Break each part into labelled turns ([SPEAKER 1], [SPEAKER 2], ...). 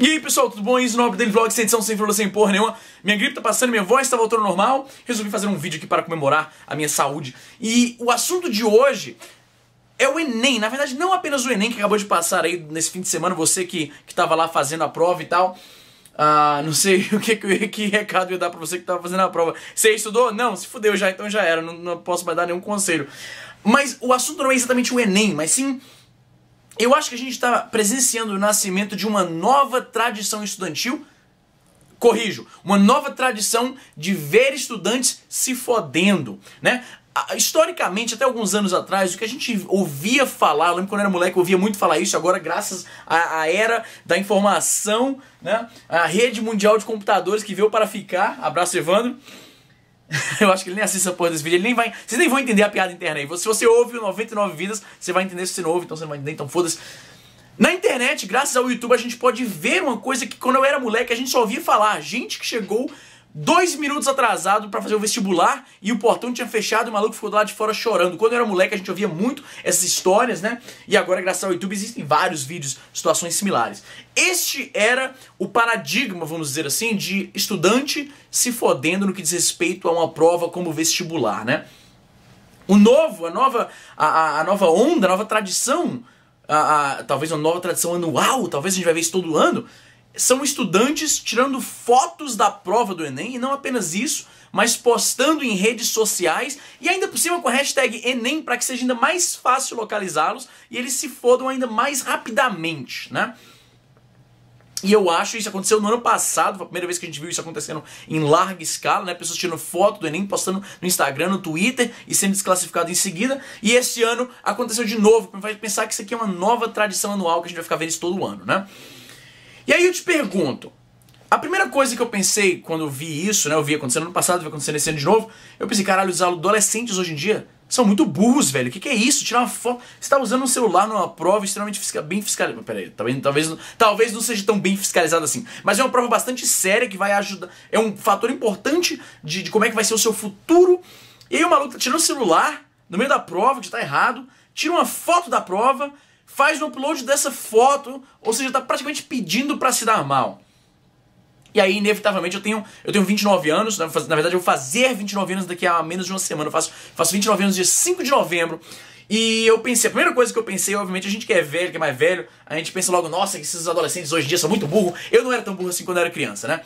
[SPEAKER 1] E aí pessoal, tudo bom? Isso no Daily Vlog, sem edição, sem fila, sem porra nenhuma. Minha gripe tá passando, minha voz tá voltando ao normal. Resolvi fazer um vídeo aqui para comemorar a minha saúde. E o assunto de hoje é o Enem. Na verdade, não apenas o Enem que acabou de passar aí nesse fim de semana, você que, que tava lá fazendo a prova e tal. Ah, não sei o que, que, que recado eu ia dar pra você que tava fazendo a prova. Você estudou? Não, se fudeu já, então já era. Não, não posso mais dar nenhum conselho. Mas o assunto não é exatamente o Enem, mas sim eu acho que a gente está presenciando o nascimento de uma nova tradição estudantil. Corrijo, uma nova tradição de ver estudantes se fodendo, né? Historicamente, até alguns anos atrás, o que a gente ouvia falar, eu lembro quando eu era moleque, eu ouvia muito falar isso, agora graças à, à era da informação, né? A rede mundial de computadores que veio para ficar, abraço Evandro, Eu acho que ele nem assiste essa porra desse vídeo, ele nem vai. Vocês nem vão entender a piada interna aí. Se você ouve o 99 Vidas, você vai entender se você não ouve, então você não vai entender, então foda-se. Na internet, graças ao YouTube, a gente pode ver uma coisa que quando eu era moleque a gente só ouvia falar. Gente que chegou dois minutos atrasado para fazer o vestibular e o portão tinha fechado e o maluco ficou do lado de fora chorando. Quando eu era moleque, a gente ouvia muito essas histórias, né? E agora, graças ao YouTube, existem vários vídeos, situações similares. Este era o paradigma, vamos dizer assim, de estudante se fodendo no que diz respeito a uma prova como vestibular, né? O novo, a nova, a, a nova onda, a nova tradição, a, a, talvez uma nova tradição anual, talvez a gente vai ver isso todo ano, são estudantes tirando fotos da prova do Enem, e não apenas isso, mas postando em redes sociais e ainda por cima com a hashtag Enem para que seja ainda mais fácil localizá-los e eles se fodam ainda mais rapidamente, né? E eu acho isso aconteceu no ano passado, foi a primeira vez que a gente viu isso acontecendo em larga escala, né? Pessoas tirando foto do Enem, postando no Instagram, no Twitter e sendo desclassificado em seguida. E esse ano aconteceu de novo, vai pensar que isso aqui é uma nova tradição anual que a gente vai ficar vendo isso todo ano, né? E aí eu te pergunto, a primeira coisa que eu pensei quando eu vi isso, né? Eu vi acontecendo no passado, vai acontecer nesse ano de novo. Eu pensei, caralho, os adolescentes hoje em dia são muito burros, velho. O que, que é isso? Tirar uma foto. Você tá usando um celular numa prova extremamente bem fiscalizada. Peraí, talvez, talvez, talvez não seja tão bem fiscalizado assim. Mas é uma prova bastante séria que vai ajudar. É um fator importante de, de como é que vai ser o seu futuro. E aí o maluco tá tirando o celular no meio da prova, que tá errado, tira uma foto da prova faz o upload dessa foto, ou seja, está praticamente pedindo para se dar mal. E aí, inevitavelmente, eu tenho, eu tenho 29 anos, né? na verdade, eu vou fazer 29 anos daqui a menos de uma semana. Eu faço, faço 29 anos dia 5 de novembro. E eu pensei, a primeira coisa que eu pensei, obviamente, a gente que é velho, que é mais velho, a gente pensa logo, nossa, esses adolescentes hoje em dia são muito burros. Eu não era tão burro assim quando eu era criança, né?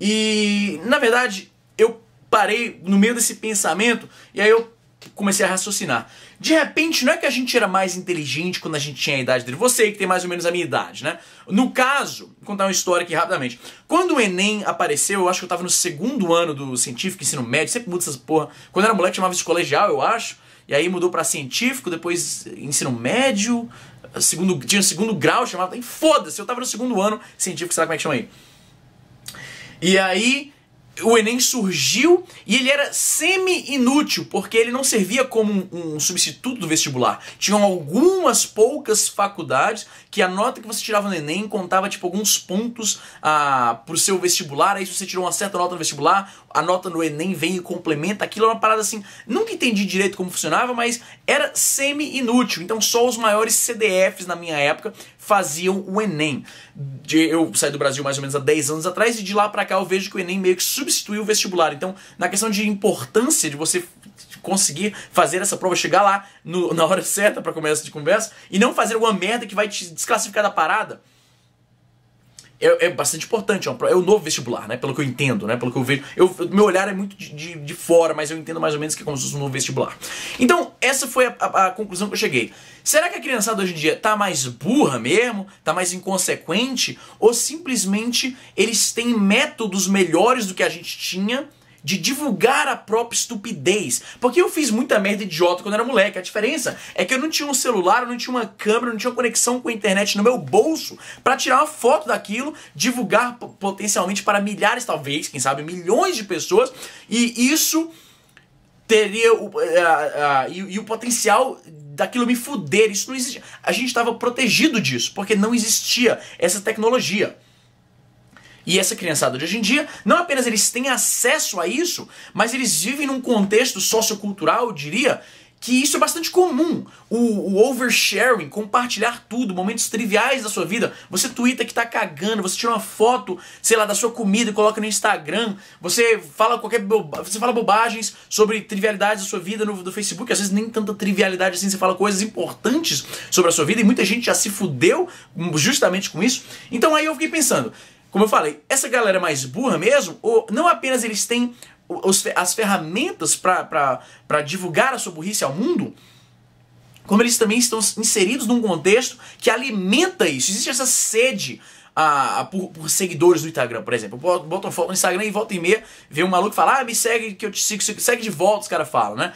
[SPEAKER 1] E, na verdade, eu parei no meio desse pensamento, e aí eu comecei a raciocinar. De repente, não é que a gente era mais inteligente quando a gente tinha a idade dele. Você que tem mais ou menos a minha idade, né? No caso, vou contar uma história aqui rapidamente. Quando o Enem apareceu, eu acho que eu tava no segundo ano do científico, ensino médio, sempre muda essas porra. Quando era moleque chamava isso colegial, eu acho. E aí mudou para científico, depois ensino médio, segundo, tinha segundo grau, chamava. Foda-se, eu tava no segundo ano científico, sei lá como é que chama aí. E aí o Enem surgiu e ele era semi-inútil, porque ele não servia como um, um, substituto do vestibular. Tinham algumas poucas faculdades que a nota que você tirava no Enem contava tipo alguns pontos ah, pro seu vestibular, aí se você tirou uma certa nota no vestibular, a nota no Enem vem e complementa aquilo, é uma parada assim, nunca entendi direito como funcionava, mas era semi-inútil, então só os maiores CDFs na minha época faziam o Enem. Eu saí do Brasil mais ou menos há 10 anos atrás e de lá para cá eu vejo que o Enem meio que substituiu o vestibular. Então, na questão de importância de você conseguir fazer essa prova, chegar lá no, na hora certa para começar de conversa e não fazer alguma merda que vai te desclassificar da parada, é, é, bastante importante, é, um, é, o novo vestibular, né? Pelo que eu entendo, né? Pelo que eu vejo. Eu, meu olhar é muito de, de, de, fora, mas eu entendo mais ou menos que é como se fosse um novo vestibular. Então, essa foi a, a, a, conclusão que eu cheguei. Será que a criançada hoje em dia tá mais burra mesmo? Tá mais inconsequente? Ou simplesmente eles têm métodos melhores do que a gente tinha? De divulgar a própria estupidez. Porque eu fiz muita merda idiota quando era moleque. A diferença é que eu não tinha um celular, eu não tinha uma câmera, não tinha uma conexão com a internet no meu bolso para tirar uma foto daquilo, divulgar potencialmente para milhares, talvez, quem sabe, milhões de pessoas. E isso teria o, uh, uh, e, e o potencial daquilo me fuder. Isso não existia. A gente estava protegido disso, porque não existia essa tecnologia. E essa criançada de hoje em dia, não apenas eles têm acesso a isso, mas eles vivem num contexto sociocultural, eu diria, que isso é bastante comum. O, o, oversharing, compartilhar tudo, momentos triviais da sua vida. Você twitta que tá cagando, você tira uma foto, sei lá, da sua comida e coloca no Instagram. Você fala qualquer você fala bobagens sobre trivialidades da sua vida no, no Facebook. Às vezes nem tanta trivialidade assim, você fala coisas importantes sobre a sua vida e muita gente já se fudeu justamente com isso. Então aí eu fiquei pensando, como eu falei, essa galera mais burra mesmo, ou não apenas eles têm os, as ferramentas para divulgar a sua burrice ao mundo, como eles também estão inseridos num contexto que alimenta isso. Existe essa sede a, a por, por, seguidores do Instagram, por exemplo. Bota uma foto no Instagram e volta e meia, vê um maluco falar, ah, me segue que eu te sigo, segue de volta, os caras falam, né?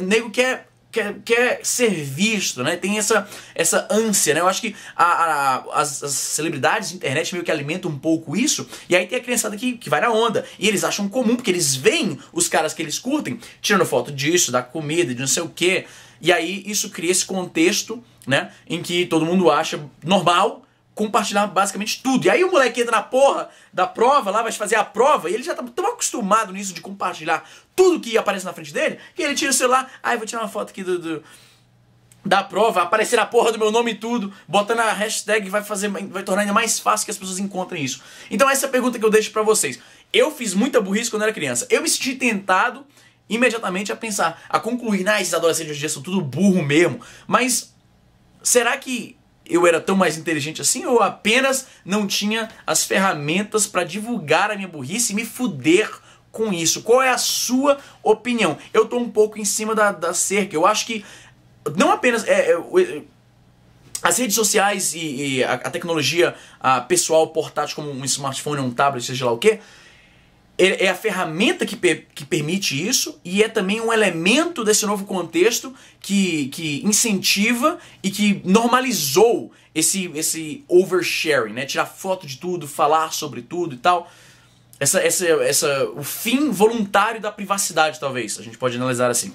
[SPEAKER 1] Nego quer quer, quer ser visto, né? Tem essa, essa ânsia, né? Eu acho que a, a, as, as, celebridades de internet meio que alimentam um pouco isso. E aí tem a criançada que, que vai na onda. E eles acham comum, porque eles veem os caras que eles curtem tirando foto disso, da comida, de não sei o quê. E aí isso cria esse contexto, né? Em que todo mundo acha normal compartilhar basicamente tudo. E aí o moleque entra na porra da prova, lá vai fazer a prova, e ele já tá tão acostumado nisso de compartilhar tudo que aparece na frente dele, que ele tira o celular, aí ah, vou tirar uma foto aqui do, do da prova, aparecer a porra do meu nome e tudo, botando a hashtag vai fazer, vai tornar ainda mais fácil que as pessoas encontrem isso. Então essa é a pergunta que eu deixo para vocês. Eu fiz muita burrice quando era criança. Eu me senti tentado imediatamente a pensar, a concluir, ah, esses adolescentes hoje em dia são tudo burro mesmo. Mas será que eu era tão mais inteligente assim ou apenas não tinha as ferramentas para divulgar a minha burrice e me fuder com isso? Qual é a sua opinião? Eu tô um pouco em cima da, da cerca. Eu acho que não apenas. É, é, as redes sociais e, e a, a, tecnologia a pessoal portátil, como um smartphone, um tablet, seja lá o que, é, é a ferramenta que, que permite isso e é também um elemento desse novo contexto que, que incentiva e que normalizou esse, esse oversharing, né? Tirar foto de tudo, falar sobre tudo e tal. Essa, essa, essa, o fim voluntário da privacidade, talvez, a gente pode analisar assim.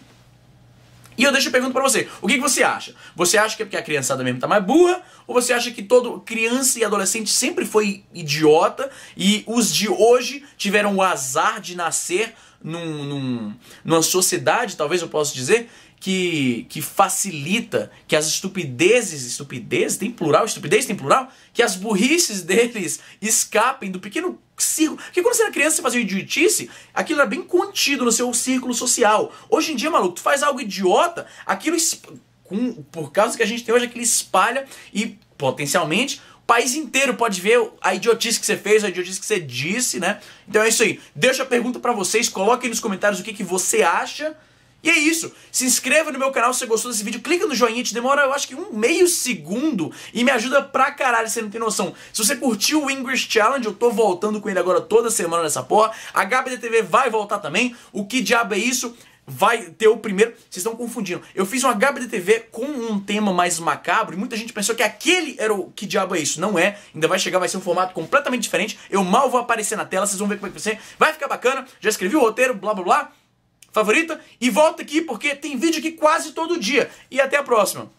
[SPEAKER 1] E eu deixo a pergunta para você. O que, que, você acha? Você acha que é porque a criançada mesmo tá mais burra? Ou você acha que todo criança e adolescente sempre foi idiota e os de hoje tiveram o azar de nascer num, num, numa sociedade, talvez eu possa dizer, que, que facilita que as estupidezes, estupidez tem plural, estupidez tem plural, que as burrices deles escapem do pequeno círculo. Porque quando você era criança, você fazia idiotice, aquilo era bem contido no seu círculo social. Hoje em dia, maluco, tu faz algo idiota, aquilo, com, por causa que a gente tem hoje, aquilo espalha e potencialmente o país inteiro pode ver a idiotice que você fez, a idiotice que você disse, né? Então é isso aí. Deixa a pergunta para vocês, coloquem nos comentários o que, que você acha e é isso. Se inscreva no meu canal se você gostou desse vídeo. Clica no joinha, te demora eu acho que um meio segundo e me ajuda pra caralho, você não tem noção. Se você curtiu o English Challenge, eu tô voltando com ele agora toda semana nessa porra. A HBDTV vai voltar também. O que diabo é isso? vai ter o primeiro. Vocês estão confundindo. Eu fiz um HBDTV com um tema mais macabro e muita gente pensou que aquele era o que diabo é isso. Não é. Ainda vai chegar, vai ser um formato completamente diferente. Eu mal vou aparecer na tela, vocês vão ver como é que vai ser. Vai ficar bacana. Já escrevi o roteiro, blá blá blá favorita e volta aqui porque tem vídeo aqui quase todo dia. E até a próxima.